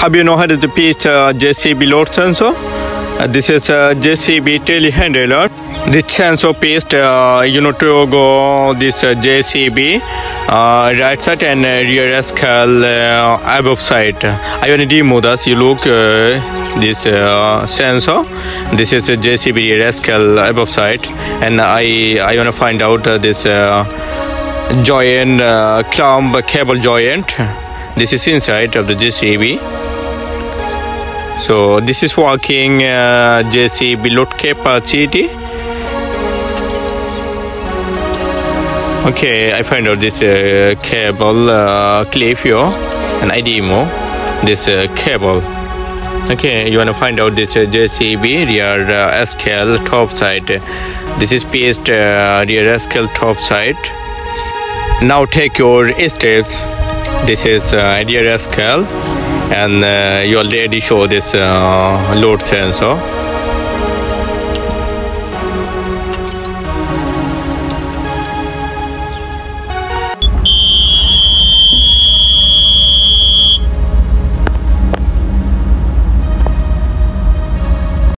Have you know how to piece uh, JCB load sensor? Uh, this is a JCB telehandler. This sensor piece, uh, you know, to go this uh, JCB uh, right side and uh, rear scale uh, above side. I want to demo this. You look uh, this uh, sensor. This is a JCB rear scale above side, and I I want to find out uh, this uh, joint uh, clamp cable joint. This is inside of the JCB. So this is working uh, JCB load capacity. Okay, I find out this uh, cable uh, clip here and I demo this uh, cable. Okay, you wanna find out this uh, JCB rear uh, top side. This is paste uh, rear SKL top side. Now take your steps. This is uh, rear and uh, you already show this uh, load sensor